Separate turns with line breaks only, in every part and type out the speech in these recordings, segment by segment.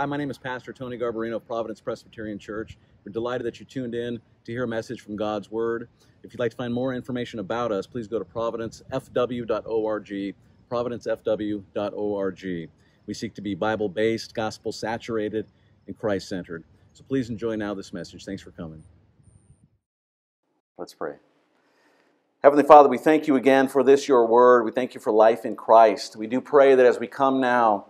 Hi, my name is Pastor Tony Garbarino of Providence Presbyterian Church. We're delighted that you tuned in to hear a message from God's Word. If you'd like to find more information about us, please go to providencefw.org, providencefw.org. We seek to be Bible based, gospel saturated, and Christ centered. So please enjoy now this message. Thanks for coming. Let's pray. Heavenly Father, we thank you again for this, your word. We thank you for life in Christ. We do pray that as we come now,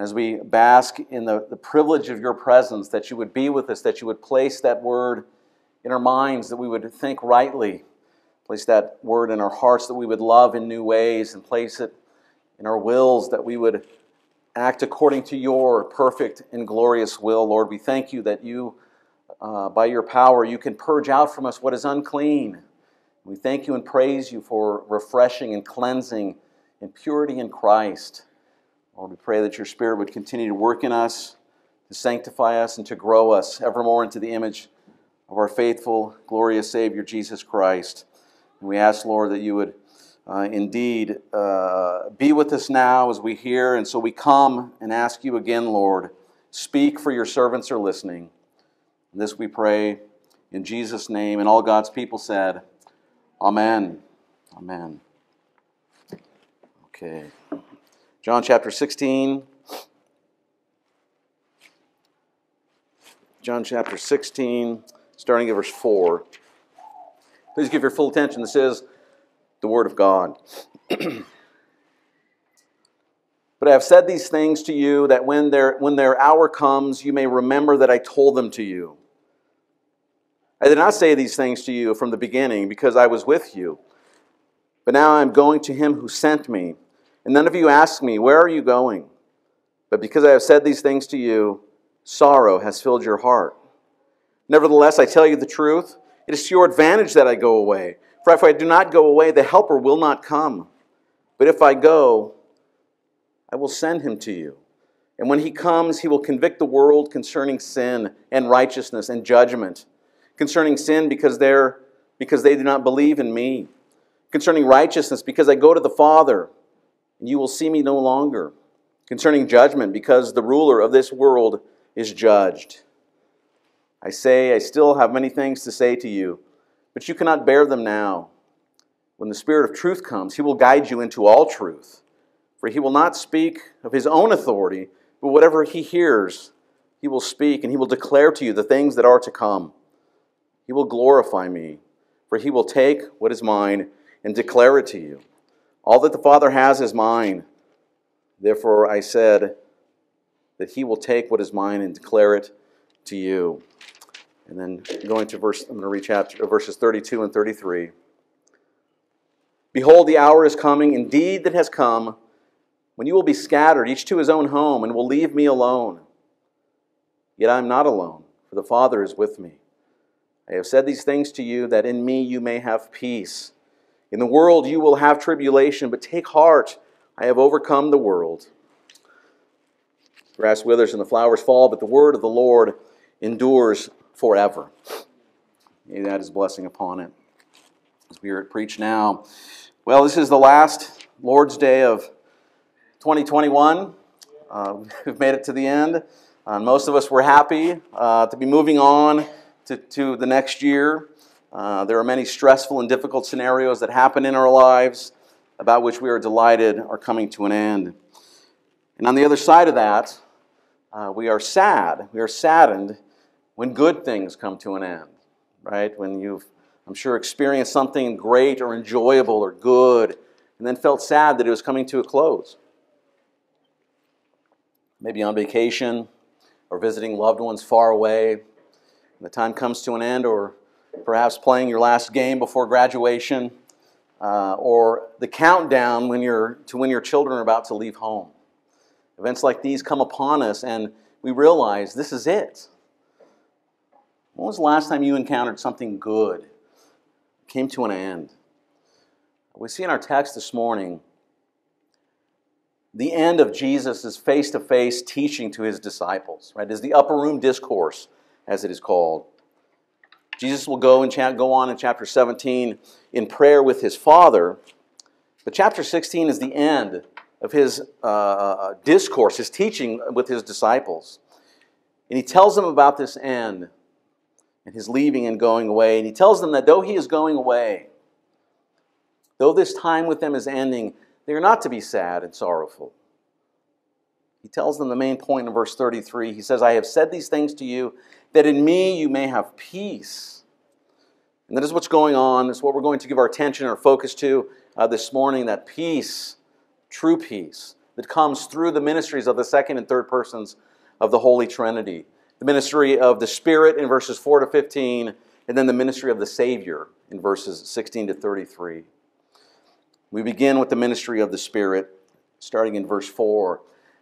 as we bask in the, the privilege of your presence, that you would be with us, that you would place that word in our minds, that we would think rightly, place that word in our hearts, that we would love in new ways, and place it in our wills, that we would act according to your perfect and glorious will. Lord, we thank you that you, uh, by your power, you can purge out from us what is unclean. We thank you and praise you for refreshing and cleansing and purity in Christ. Lord, we pray that your Spirit would continue to work in us, to sanctify us, and to grow us evermore into the image of our faithful, glorious Savior, Jesus Christ. And we ask, Lord, that you would uh, indeed uh, be with us now as we hear. And so we come and ask you again, Lord, speak for your servants are listening. And this we pray in Jesus' name. And all God's people said, Amen. Amen. Okay. John chapter 16. John chapter 16, starting at verse 4. Please give your full attention. This is the Word of God. but I have said these things to you that when their, when their hour comes, you may remember that I told them to you. I did not say these things to you from the beginning because I was with you. But now I am going to him who sent me. And none of you ask me, Where are you going? But because I have said these things to you, sorrow has filled your heart. Nevertheless, I tell you the truth. It is to your advantage that I go away. For if I do not go away, the Helper will not come. But if I go, I will send him to you. And when he comes, he will convict the world concerning sin and righteousness and judgment. Concerning sin, because, they're, because they do not believe in me. Concerning righteousness, because I go to the Father and you will see me no longer. Concerning judgment, because the ruler of this world is judged. I say, I still have many things to say to you, but you cannot bear them now. When the Spirit of truth comes, he will guide you into all truth. For he will not speak of his own authority, but whatever he hears, he will speak, and he will declare to you the things that are to come. He will glorify me, for he will take what is mine and declare it to you. All that the Father has is mine. Therefore, I said that he will take what is mine and declare it to you. And then going to verse, I'm going to read chapter, uh, verses 32 and 33. Behold, the hour is coming, indeed that has come, when you will be scattered, each to his own home, and will leave me alone. Yet I am not alone, for the Father is with me. I have said these things to you, that in me you may have peace. In the world you will have tribulation, but take heart, I have overcome the world. Grass withers and the flowers fall, but the word of the Lord endures forever. May that is blessing upon it. As we are at preach now. Well, this is the last Lord's Day of 2021. Uh, we've made it to the end. Uh, most of us were happy uh, to be moving on to, to the next year. Uh, there are many stressful and difficult scenarios that happen in our lives about which we are delighted are coming to an end. And on the other side of that, uh, we are sad. We are saddened when good things come to an end, right? When you've, I'm sure, experienced something great or enjoyable or good and then felt sad that it was coming to a close. Maybe on vacation or visiting loved ones far away. The time comes to an end, or perhaps playing your last game before graduation, uh, or the countdown when you're, to when your children are about to leave home. Events like these come upon us, and we realize this is it. When was the last time you encountered something good? Came to an end. We see in our text this morning the end of Jesus' face to face teaching to his disciples, right? Is the upper room discourse, as it is called. Jesus will go and go on in chapter 17 in prayer with his Father. But chapter 16 is the end of his uh, uh, discourse, his teaching with his disciples. And he tells them about this end and his leaving and going away. And he tells them that though he is going away, though this time with them is ending, they are not to be sad and sorrowful. He tells them the main point in verse 33. He says, I have said these things to you that in me you may have peace. And that is what's going on. This is what we're going to give our attention, our focus to uh, this morning that peace, true peace, that comes through the ministries of the second and third persons of the Holy Trinity. The ministry of the Spirit in verses 4 to 15, and then the ministry of the Savior in verses 16 to 33. We begin with the ministry of the Spirit, starting in verse 4.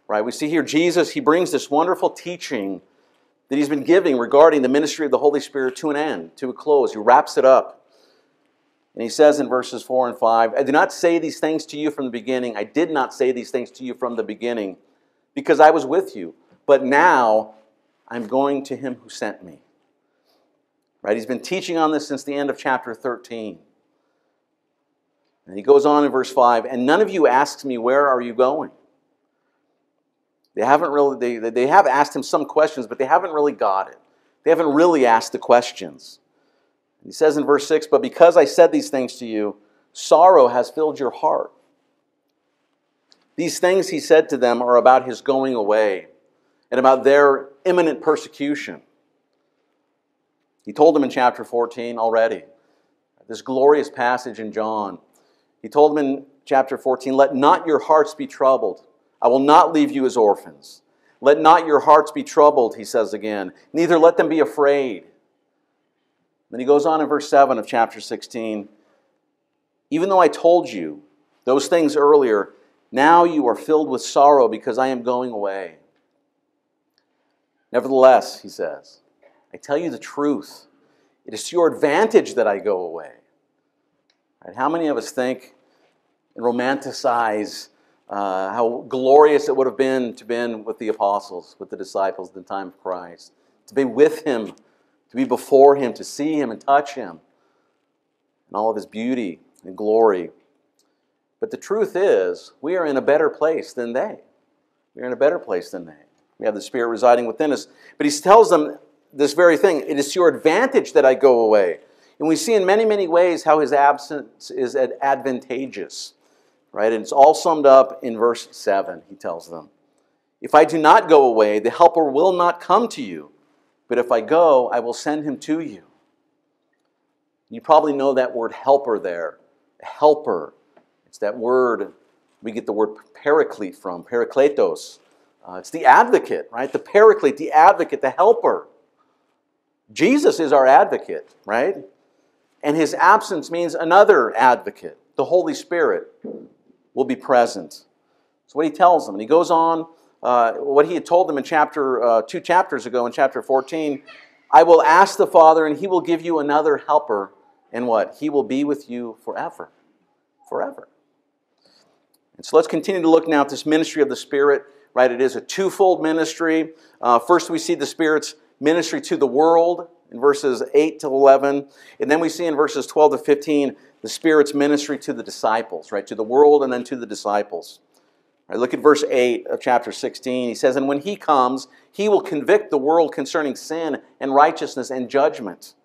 Right? We see here Jesus, he brings this wonderful teaching that he's been giving regarding the ministry of the Holy Spirit to an end, to a close. He wraps it up. And he says in verses 4 and 5, I do not say these things to you from the beginning. I did not say these things to you from the beginning because I was with you. But now I'm going to him who sent me. Right? He's been teaching on this since the end of chapter 13. And he goes on in verse 5 And none of you asks me, Where are you going? They haven't really, they, they have asked him some questions, but they haven't really got it. They haven't really asked the questions. He says in verse 6 But because I said these things to you, sorrow has filled your heart. These things he said to them are about his going away and about their imminent persecution. He told them in chapter 14 already, this glorious passage in John. He told them in chapter 14, Let not your hearts be troubled. I will not leave you as orphans. Let not your hearts be troubled, he says again. Neither let them be afraid. Then he goes on in verse 7 of chapter 16 Even though I told you those things earlier, now you are filled with sorrow because I am going away. Nevertheless, he says, I tell you the truth. It is to your advantage that I go away. Right? How many of us think and romanticize uh, how glorious it would have been to be with the apostles, with the disciples at the time of Christ, to be with him, to be before him, to see him and touch him, and all of his beauty and glory. But the truth is, we are in a better place than they. We are in a better place than they. We have the Spirit residing within us. But he tells them this very thing it is to your advantage that I go away. And we see in many, many ways how his absence is advantageous. Right? And it's all summed up in verse 7, he tells them. If I do not go away, the Helper will not come to you. But if I go, I will send him to you. You probably know that word helper there. Helper. It's that word we get the word paraclete from, parakletos. Uh, it's the advocate, right? The paraclete, the advocate, the helper. Jesus is our advocate, right? And his absence means another advocate, the Holy Spirit will be present. That's what he tells them. And he goes on, uh, what he had told them in chapter, uh, two chapters ago in chapter 14 I will ask the Father, and he will give you another helper. And what? He will be with you forever. Forever. And so let's continue to look now at this ministry of the Spirit, right? It is a twofold ministry. Uh, first, we see the Spirit's ministry to the world in verses 8 to 11. And then we see in verses 12 to 15 the Spirit's ministry to the disciples, right? To the world and then to the disciples. Right, look at verse 8 of chapter 16. He says, And when he comes, he will convict the world concerning sin and righteousness and judgment.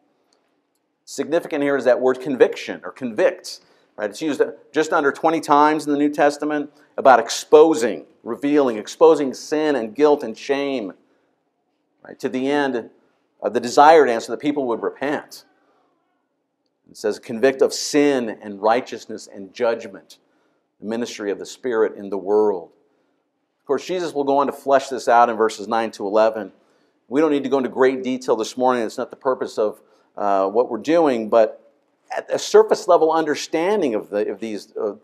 Significant here is that word conviction or convict. Right? It's used just under 20 times in the New Testament about exposing, revealing, exposing sin and guilt and shame. Right? To the end of the desired answer that people would repent. It says, convict of sin and righteousness and judgment, the ministry of the Spirit in the world. Of course, Jesus will go on to flesh this out in verses 9 to 11. We don't need to go into great detail this morning. It's not the purpose of uh, what we're doing, but at a surface level understanding of, the, of, these, uh,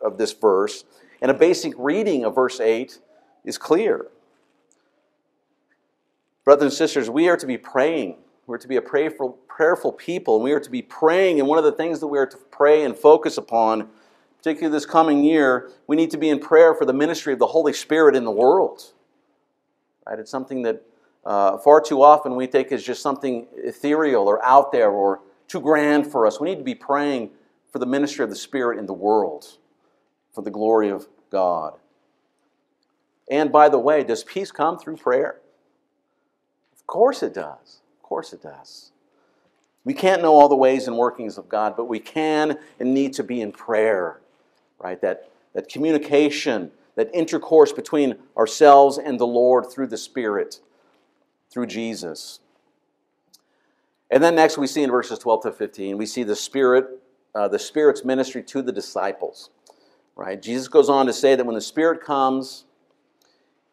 of this verse and a basic reading of verse 8 is clear. Brothers and sisters, we are to be praying we're to be a prayerful, prayerful people, and we are to be praying. And one of the things that we are to pray and focus upon, particularly this coming year, we need to be in prayer for the ministry of the Holy Spirit in the world. Right? It's something that uh, far too often we take as just something ethereal or out there or too grand for us. We need to be praying for the ministry of the Spirit in the world, for the glory of God. And by the way, does peace come through prayer? Of course it does. Of course it does. We can't know all the ways and workings of God, but we can and need to be in prayer, right? That, that communication, that intercourse between ourselves and the Lord through the Spirit, through Jesus. And then next we see in verses 12 to 15, we see the Spirit, uh, the Spirit's ministry to the disciples. Right? Jesus goes on to say that when the Spirit comes,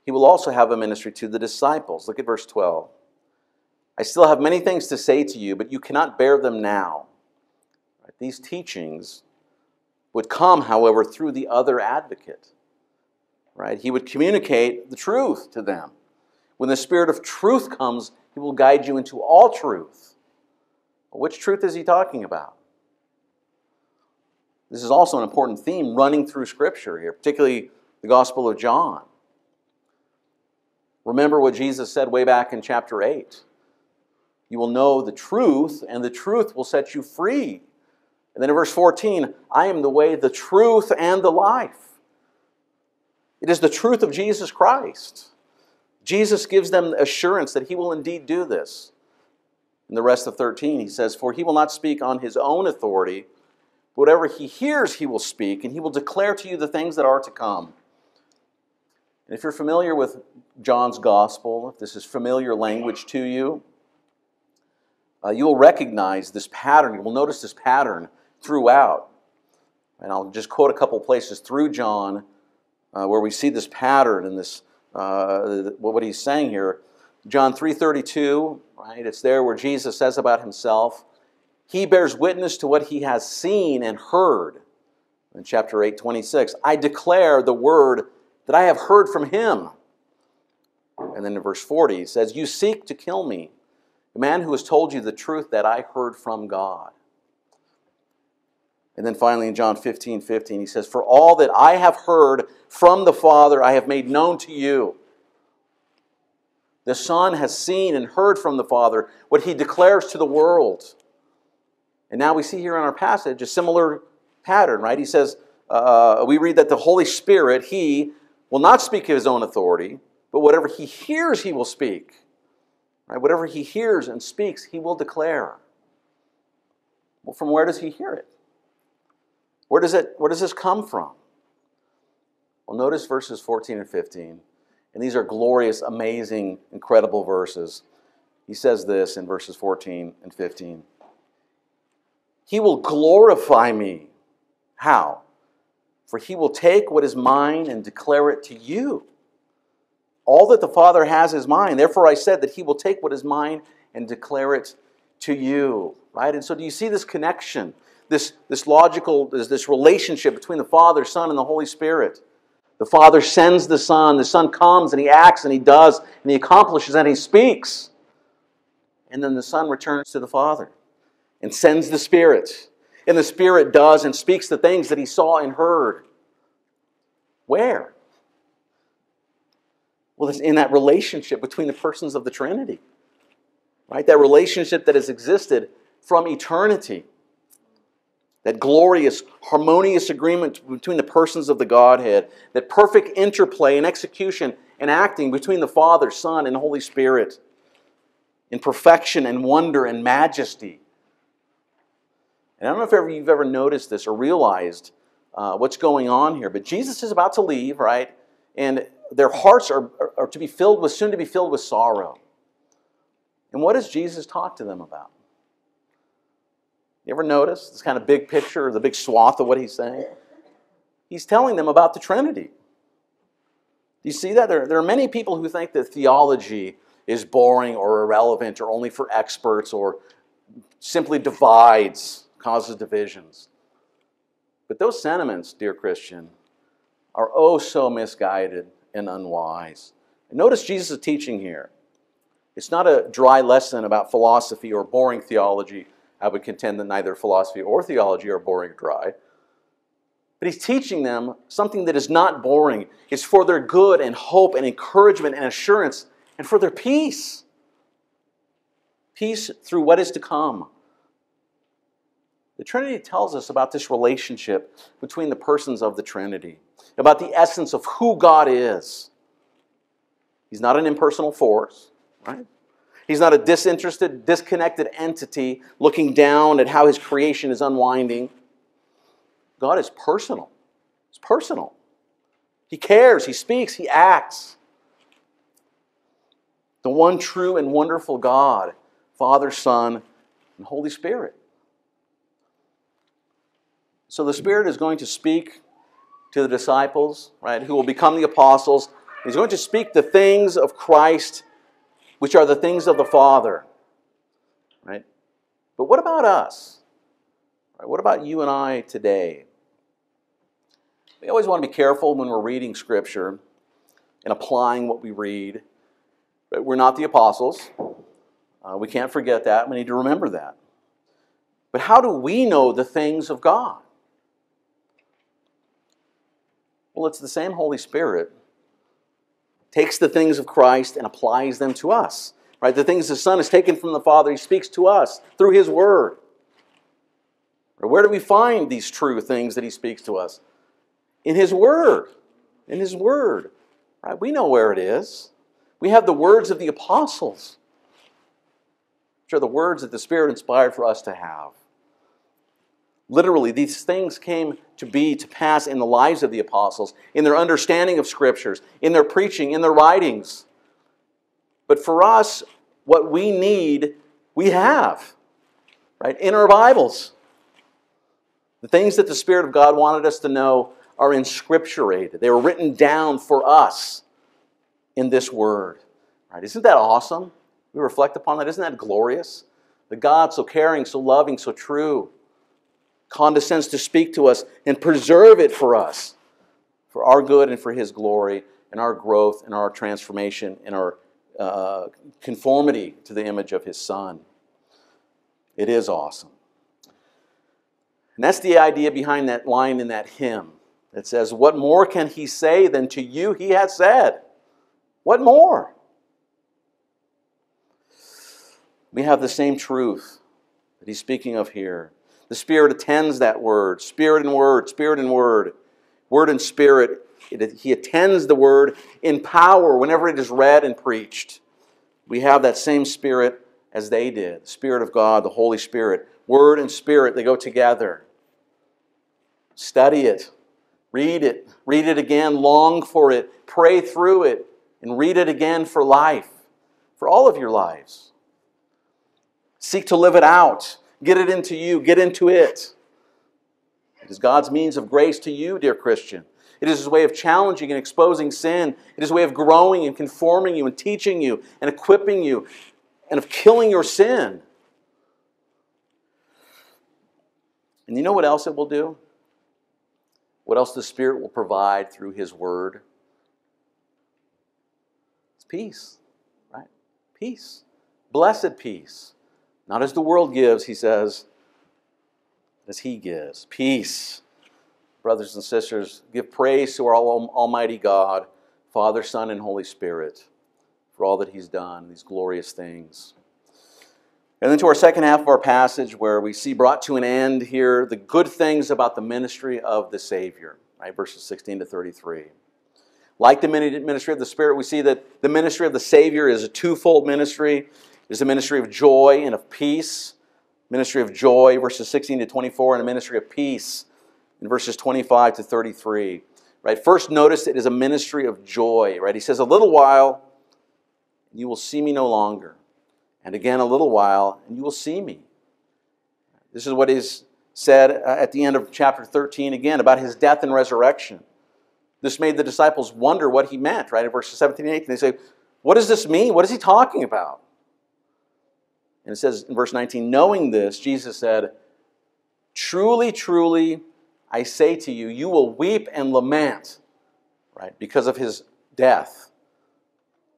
he will also have a ministry to the disciples. Look at verse 12. I still have many things to say to you, but you cannot bear them now. These teachings would come, however, through the other advocate. Right? He would communicate the truth to them. When the Spirit of truth comes, he will guide you into all truth. Which truth is he talking about? This is also an important theme running through Scripture here, particularly the Gospel of John. Remember what Jesus said way back in chapter 8. You will know the truth, and the truth will set you free. And then in verse 14, I am the way, the truth, and the life. It is the truth of Jesus Christ. Jesus gives them assurance that he will indeed do this. In the rest of 13, he says, For he will not speak on his own authority, whatever he hears, he will speak, and he will declare to you the things that are to come. And if you're familiar with John's gospel, if this is familiar language to you, uh, you will recognize this pattern. You will notice this pattern throughout. And I'll just quote a couple places through John uh, where we see this pattern and this uh, what he's saying here. John 3:32, right? It's there where Jesus says about himself, he bears witness to what he has seen and heard. In chapter 8, 26, I declare the word that I have heard from him. And then in verse 40, he says, You seek to kill me, the man who has told you the truth that I heard from God. And then finally in John 15, 15, he says, For all that I have heard from the Father, I have made known to you. The Son has seen and heard from the Father what he declares to the world. And now we see here in our passage a similar pattern, right? He says, uh, we read that the Holy Spirit, he will not speak of his own authority, but whatever he hears, he will speak. Right? Whatever he hears and speaks, he will declare. Well, from where does he hear it? Where does, it, where does this come from? Well, notice verses 14 and 15. And these are glorious, amazing, incredible verses. He says this in verses 14 and 15 He will glorify me. How? For he will take what is mine and declare it to you. All that the Father has is mine. Therefore, I said that he will take what is mine and declare it to you. Right? And so, do you see this connection? This, this logical, this, this relationship between the Father, Son, and the Holy Spirit. The Father sends the Son, the Son comes and he acts and he does and he accomplishes and he speaks. And then the Son returns to the Father and sends the Spirit and the Spirit does and speaks the things that he saw and heard. Where? Well, it's in that relationship between the persons of the Trinity, right? That relationship that has existed from eternity. That glorious, harmonious agreement between the persons of the Godhead, that perfect interplay and execution and acting between the Father, Son, and Holy Spirit in perfection and wonder and majesty and I don't know if ever you've ever noticed this or realized uh, what's going on here, but Jesus is about to leave, right? And their hearts are, are, are to be filled with, soon to be filled with sorrow. And what does Jesus talk to them about? You ever notice this kind of big picture, the big swath of what he's saying? He's telling them about the Trinity. Do you see that? There, there are many people who think that theology is boring or irrelevant or only for experts or simply divides causes divisions. But those sentiments, dear Christian, are oh so misguided and unwise. And notice Jesus' is teaching here. It's not a dry lesson about philosophy or boring theology. I would contend that neither philosophy or theology are boring or dry. But he's teaching them something that is not boring. It's for their good and hope and encouragement and assurance and for their peace. Peace through what is to come. The Trinity tells us about this relationship between the persons of the Trinity, about the essence of who God is. He's not an impersonal force, right? He's not a disinterested, disconnected entity looking down at how his creation is unwinding. God is personal. It's personal. He cares, he speaks, he acts. The one true and wonderful God, Father, Son, and Holy Spirit. So the Spirit is going to speak to the disciples, right, who will become the apostles. He's going to speak the things of Christ, which are the things of the Father, right? But what about us? What about you and I today? We always want to be careful when we're reading Scripture and applying what we read. But we're not the apostles. Uh, we can't forget that. We need to remember that. But how do we know the things of God? Well, it's the same Holy Spirit takes the things of Christ and applies them to us. Right? The things the Son has taken from the Father, He speaks to us through His Word. Where do we find these true things that He speaks to us? In His Word. In His Word. Right? We know where it is. We have the words of the apostles, which are the words that the Spirit inspired for us to have. Literally, these things came to be, to pass in the lives of the apostles, in their understanding of scriptures, in their preaching, in their writings. But for us, what we need, we have, right? In our Bibles. The things that the Spirit of God wanted us to know are inscripturated. They were written down for us in this word. Right? Isn't that awesome? We reflect upon that. Isn't that glorious? The God so caring, so loving, so true condescends to speak to us and preserve it for us, for our good and for His glory, and our growth and our transformation and our uh, conformity to the image of His Son. It is awesome. And that's the idea behind that line in that hymn that says, What more can He say than to you He has said? What more? We have the same truth that He's speaking of here. The Spirit attends that word, Spirit and word, Spirit and word, word and Spirit. It, he attends the word in power whenever it is read and preached. We have that same Spirit as they did the Spirit of God, the Holy Spirit. Word and Spirit, they go together. Study it, read it, read it again, long for it, pray through it, and read it again for life, for all of your lives. Seek to live it out. Get it into you, get into it. It is God's means of grace to you, dear Christian. It is His way of challenging and exposing sin. It is a way of growing and conforming you and teaching you and equipping you and of killing your sin. And you know what else it will do? What else the Spirit will provide through His Word? It's peace, right? Peace. Blessed peace. Not as the world gives, he says, as he gives. Peace. Brothers and sisters, give praise to our Almighty God, Father, Son, and Holy Spirit for all that he's done, these glorious things. And then to our second half of our passage, where we see brought to an end here the good things about the ministry of the Savior, right? Verses 16 to 33. Like the ministry of the Spirit, we see that the ministry of the Savior is a twofold ministry is a ministry of joy and of peace. Ministry of joy, verses 16 to 24, and a ministry of peace in verses 25 to 33. Right? First, notice it is a ministry of joy. Right? He says, A little while, and you will see me no longer. And again, a little while, and you will see me. This is what is said uh, at the end of chapter 13 again about his death and resurrection. This made the disciples wonder what he meant, right? In verses 17 and 18, they say, What does this mean? What is he talking about? And it says in verse 19, knowing this, Jesus said, Truly, truly, I say to you, you will weep and lament, right, because of his death.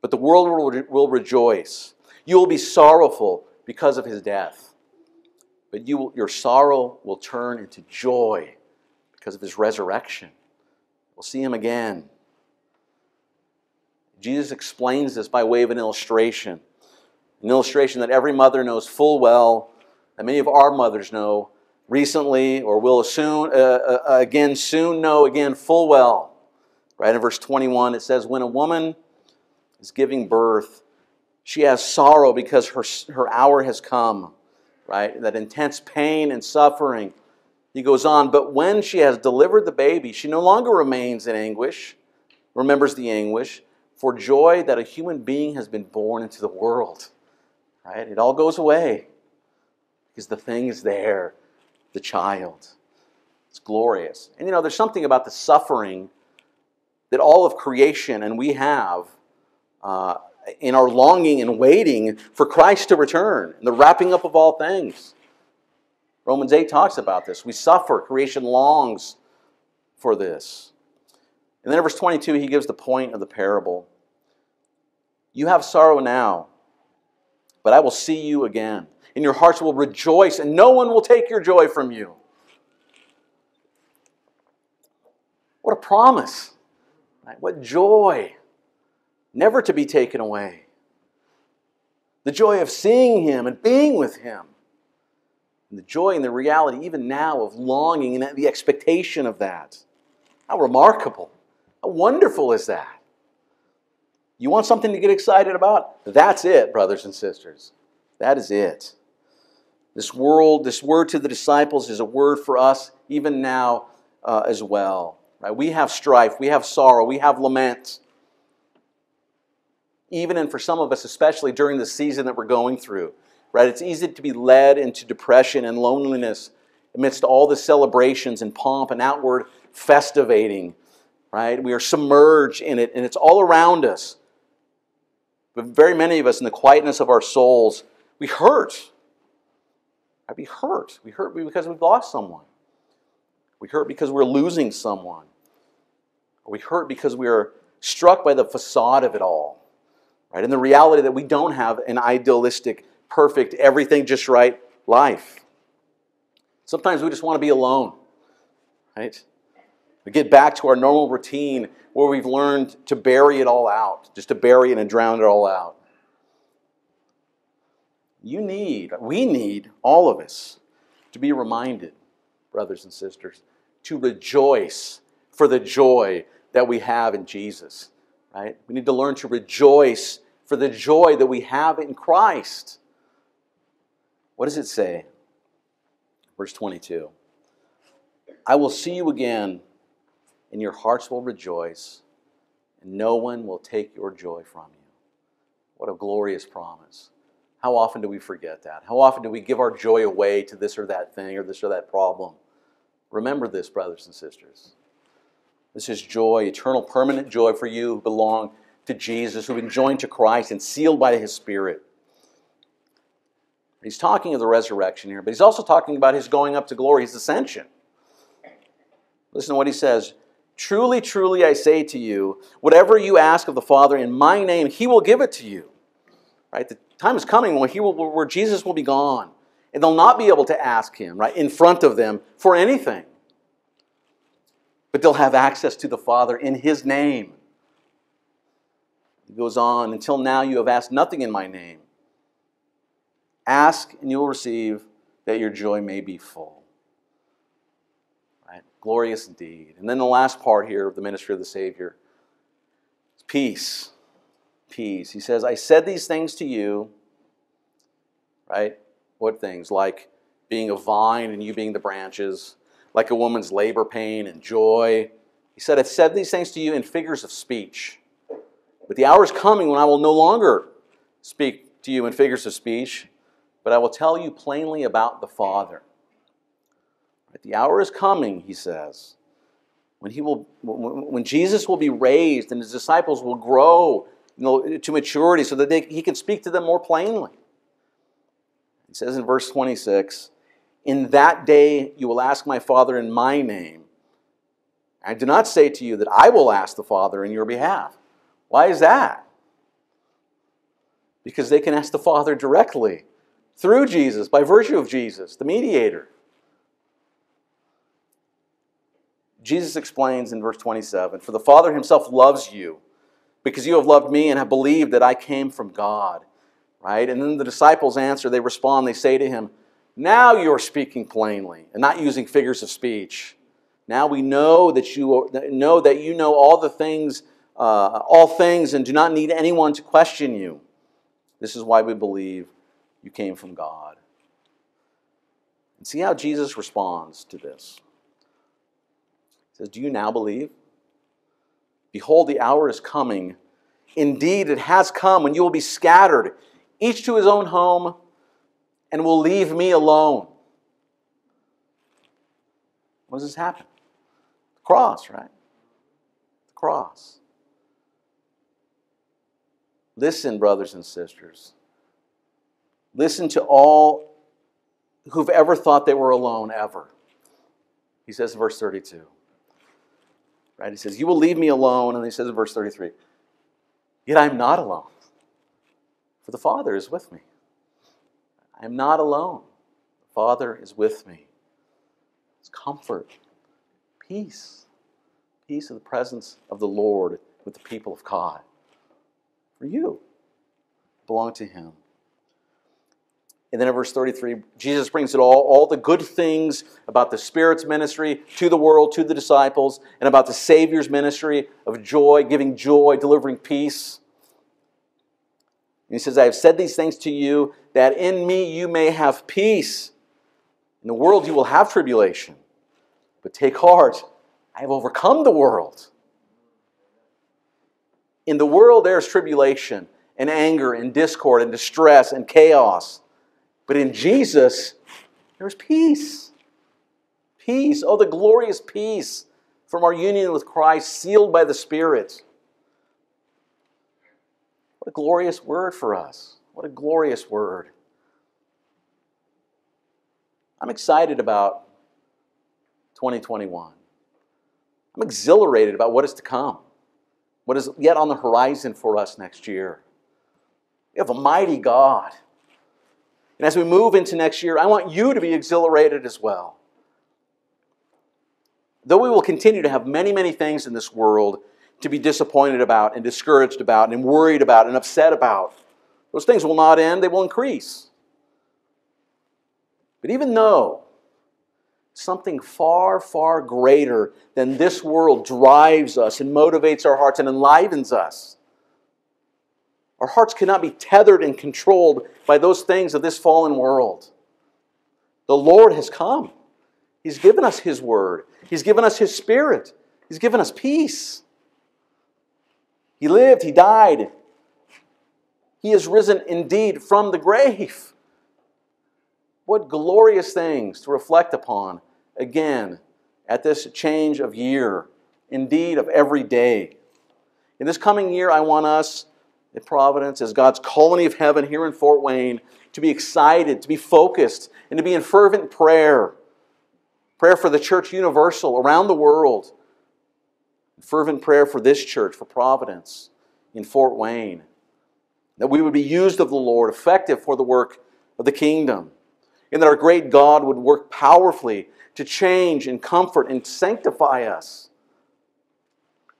But the world will, will rejoice. You will be sorrowful because of his death. But you will, your sorrow will turn into joy because of his resurrection. We'll see him again. Jesus explains this by way of an illustration an illustration that every mother knows full well, that many of our mothers know recently or will soon, uh, uh, again soon know again full well. Right in verse 21, it says, When a woman is giving birth, She has sorrow because her, her hour has come, right? That intense pain and suffering. He goes on, but when she has delivered the baby, she no longer remains in anguish, remembers the anguish, for joy that a human being has been born into the world. Right? It all goes away because the thing is there, the child. It's glorious. And you know, there's something about the suffering that all of creation and we have uh, in our longing and waiting for Christ to return, and the wrapping up of all things. Romans 8 talks about this. We suffer, creation longs for this. And then in verse 22, he gives the point of the parable. You have sorrow now, but I will see you again. And your hearts will rejoice, and no one will take your joy from you. What a promise! What joy! Never to be taken away. The joy of seeing Him and being with Him. And the joy and the reality, even now, of longing and the expectation of that. How remarkable! How wonderful is that? You want something to get excited about? That's it, brothers and sisters. That is it. This world, this word to the disciples is a word for us even now uh, as well. Right? We have strife, we have sorrow, we have lament. Even and for some of us, especially during the season that we're going through, right? It's easy to be led into depression and loneliness amidst all the celebrations and pomp and outward festivating, right? We are submerged in it and it's all around us. But very many of us, in the quietness of our souls, we hurt. We hurt. We hurt because we've lost someone. We hurt because we're losing someone. we hurt because we are struck by the facade of it all. Right? And the reality that we don't have an idealistic, perfect, everything just right life. Sometimes we just want to be alone. Right? We get back to our normal routine where we've learned to bury it all out, just to bury it and drown it all out. You need, we need, all of us, to be reminded, brothers and sisters, to rejoice for the joy that we have in Jesus, right? We need to learn to rejoice for the joy that we have in Christ. What does it say? Verse 22 I will see you again and your hearts will rejoice, and no one will take your joy from you. What a glorious promise. How often do we forget that? How often do we give our joy away to this or that thing or this or that problem? Remember this, brothers and sisters. This is joy, eternal, permanent joy for you who belong to Jesus, who've been joined to Christ and sealed by His Spirit. He's talking of the resurrection here, but he's also talking about his going up to glory, his ascension. Listen to what he says Truly, truly, I say to you, whatever you ask of the Father in my name, he will give it to you. Right? The time is coming when, he will, where Jesus will be gone. And they'll not be able to ask him, right, in front of them for anything. But they'll have access to the Father in his name. He goes on, until now you have asked nothing in my name. Ask and you will receive that your joy may be full. Glorious indeed. And then the last part here of the ministry of the Savior peace. Peace. He says, I said these things to you, right? What things? Like being a vine and you being the branches, like a woman's labor pain and joy. He said, I said these things to you in figures of speech. But the hour is coming when I will no longer speak to you in figures of speech, but I will tell you plainly about the Father. The hour is coming, he says, when, he will, when Jesus will be raised and his disciples will grow you know, to maturity so that they, he can speak to them more plainly. He says in verse 26 In that day you will ask my Father in my name. I do not say to you that I will ask the Father in your behalf. Why is that? Because they can ask the Father directly through Jesus, by virtue of Jesus, the mediator. Jesus explains in verse 27 For the Father himself loves you because you have loved me and have believed that I came from God. Right? And then the disciples answer, they respond, they say to him, Now you are speaking plainly and not using figures of speech. Now we know that you know that you know all the things, uh, all things, and do not need anyone to question you. This is why we believe you came from God. And see how Jesus responds to this. Says, Do you now believe? Behold, the hour is coming. Indeed, it has come when you will be scattered, each to his own home, and will leave me alone. What does this happen? The cross, right? The cross. Listen, brothers and sisters. Listen to all who've ever thought they were alone, ever. He says in verse 32. Right? He says, You will leave me alone. And he says in verse 33, Yet I am not alone, for the Father is with me. I am not alone. The Father is with me. It's comfort, peace, peace of the presence of the Lord with the people of God. For you, belong to Him. And then in verse 33, Jesus brings it all, all the good things about the Spirit's ministry to the world, to the disciples, and about the Savior's ministry of joy, giving joy, delivering peace. And he says, I have said these things to you that in me you may have peace. In the world you will have tribulation. But take heart, I have overcome the world. In the world there's tribulation and anger and discord and distress and chaos. But in Jesus, there's peace. Peace. Oh, the glorious peace from our union with Christ, sealed by the Spirit. What a glorious word for us. What a glorious word. I'm excited about 2021. I'm exhilarated about what is to come, what is yet on the horizon for us next year. We have a mighty God. And as we move into next year, I want you to be exhilarated as well. Though we will continue to have many, many things in this world to be disappointed about and discouraged about and worried about and upset about, those things will not end, they will increase. But even though something far, far greater than this world drives us and motivates our hearts and enlivens us, our hearts cannot be tethered and controlled by those things of this fallen world. The Lord has come. He's given us His Word, He's given us His Spirit, He's given us peace. He lived, He died. He is risen indeed from the grave. What glorious things to reflect upon again at this change of year, indeed of every day. In this coming year, I want us at Providence, as God's colony of heaven here in Fort Wayne, to be excited, to be focused, and to be in fervent prayer. Prayer for the church universal around the world. Fervent prayer for this church, for Providence in Fort Wayne. That we would be used of the Lord, effective for the work of the kingdom. And that our great God would work powerfully to change and comfort and sanctify us.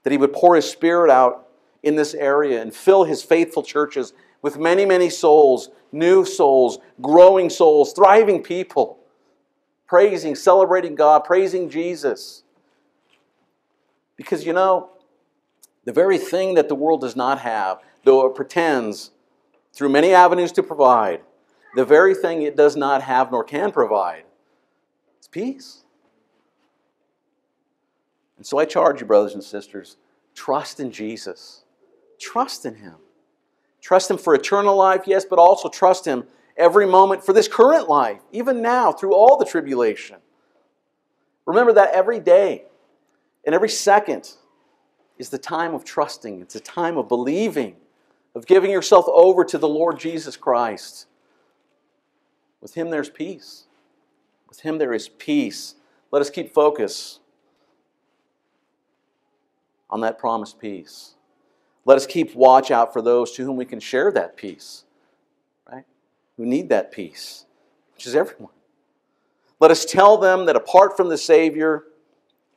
That He would pour His Spirit out in this area and fill his faithful churches with many, many souls, new souls, growing souls, thriving people, praising, celebrating God, praising Jesus. Because you know, the very thing that the world does not have, though it pretends through many avenues to provide, the very thing it does not have nor can provide is peace. And so I charge you, brothers and sisters, trust in Jesus. Trust in Him. Trust Him for eternal life, yes, but also trust Him every moment for this current life, even now, through all the tribulation. Remember that every day and every second is the time of trusting, it's a time of believing, of giving yourself over to the Lord Jesus Christ. With Him, there's peace. With Him, there is peace. Let us keep focus on that promised peace. Let us keep watch out for those to whom we can share that peace, right? Who need that peace, which is everyone. Let us tell them that apart from the Savior,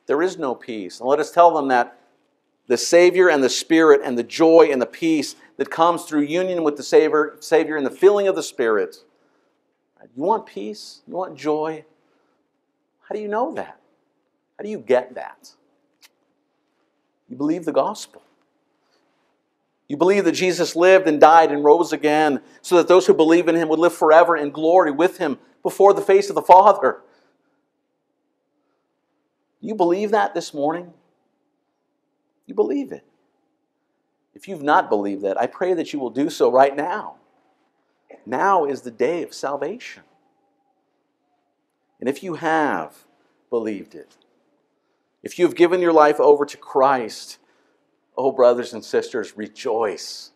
there is no peace. And let us tell them that the Savior and the Spirit and the joy and the peace that comes through union with the Savior, Savior and the filling of the Spirit. You want peace? You want joy? How do you know that? How do you get that? You believe the gospel. You believe that Jesus lived and died and rose again so that those who believe in him would live forever in glory with him before the face of the Father. You believe that this morning? You believe it. If you've not believed that, I pray that you will do so right now. Now is the day of salvation. And if you have believed it, if you have given your life over to Christ, oh, brothers and sisters, rejoice.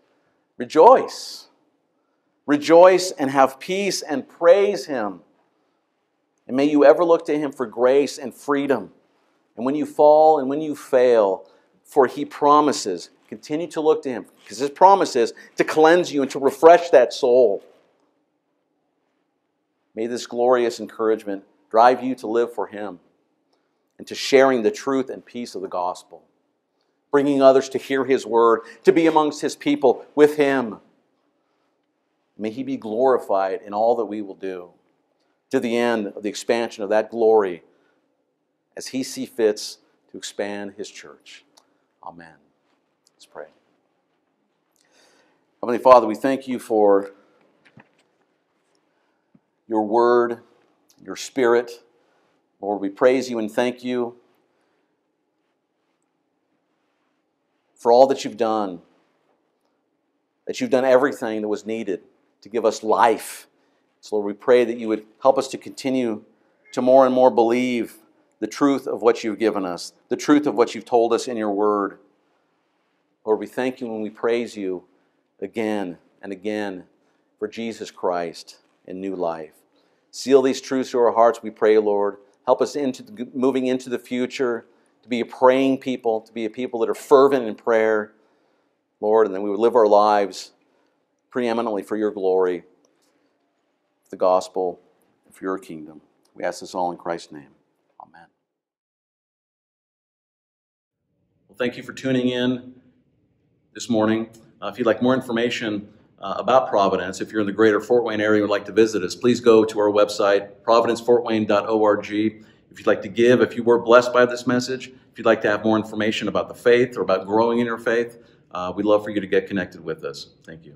Rejoice. Rejoice and have peace and praise Him. And may you ever look to Him for grace and freedom. And when you fall and when you fail, for He promises, continue to look to Him, because His promise is to cleanse you and to refresh that soul. May this glorious encouragement drive you to live for Him and to sharing the truth and peace of the gospel, bringing others to hear His word, to be amongst His people with Him. May He be glorified in all that we will do to the end of the expansion of that glory as He see fits to expand His church. Amen. Let's pray. Heavenly Father, we thank you for your word, your spirit. Lord, we praise you and thank you for all that you've done, that you've done everything that was needed to give us life. So, Lord, we pray that you would help us to continue to more and more believe the truth of what you've given us, the truth of what you've told us in your word. Lord, we thank you and we praise you again and again for Jesus Christ and new life. Seal these truths to our hearts, we pray, Lord. Help us into the, moving into the future to be a praying people, to be a people that are fervent in prayer, Lord, and then we would live our lives preeminently for your glory, the gospel, for your kingdom. We ask this all in Christ's name. Amen. Well, thank you for tuning in this morning. Uh, if you'd like more information, uh, about Providence. If you're in the greater Fort Wayne area and would like to visit us, please go to our website, providencefortwayne.org. If you'd like to give, if you were blessed by this message, if you'd like to have more information about the faith or about growing in your faith, uh, we'd love for you to get connected with us. Thank you.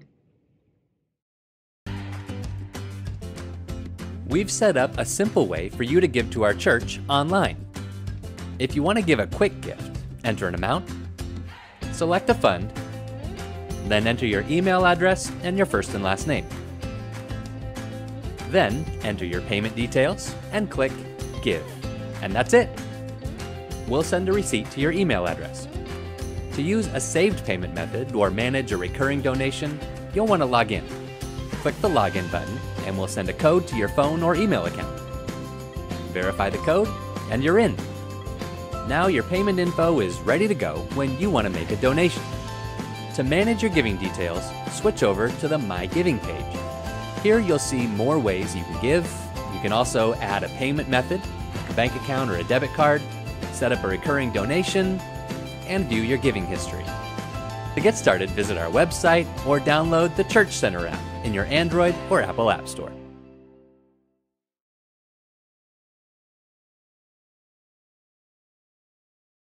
We've set up a simple way for you to give to our church online. If you want to give a quick gift, enter an amount, select a fund, then enter your email address and your first and last name. Then enter your payment details and click Give. And that's it. We'll send a receipt to your email address. To use a saved payment method or manage a recurring donation, you'll want to log in. Click the Login button and we'll send a code to your phone or email account. Verify the code and you're in. Now your payment info is ready to go when you want to make a donation. To manage your giving details, switch over to the My Giving page. Here you'll see more ways you can give. You can also add a payment method, a bank account or a debit card, set up a recurring donation, and view your giving history. To get started, visit our website or download the Church Center app in your Android or Apple App Store.